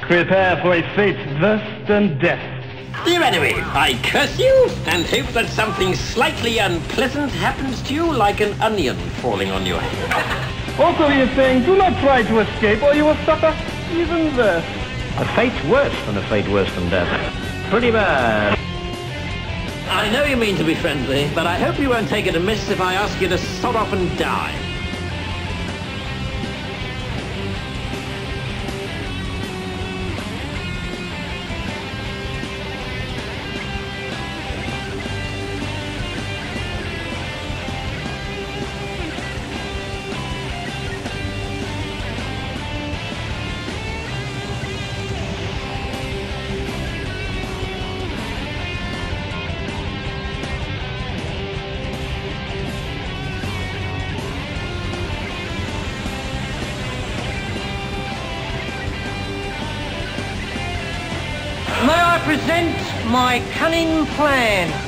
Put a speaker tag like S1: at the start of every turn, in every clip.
S1: Prepare for a fate worse than death.
S2: Dear enemy, I curse you and hope that something slightly unpleasant happens to you like an onion falling on your head.
S1: Also he is saying, do not try to escape or you will suffer even worse.
S3: A fate worse than a fate worse than death. Pretty bad.
S2: I know you mean to be friendly, but I hope you won't take it amiss if I ask you to sod off and die. I present my cunning plan?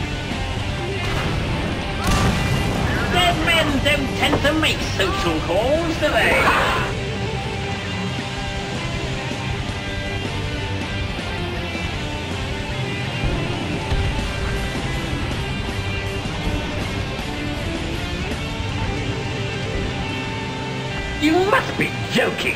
S2: Men don't tend to make social calls, do they? You must be joking!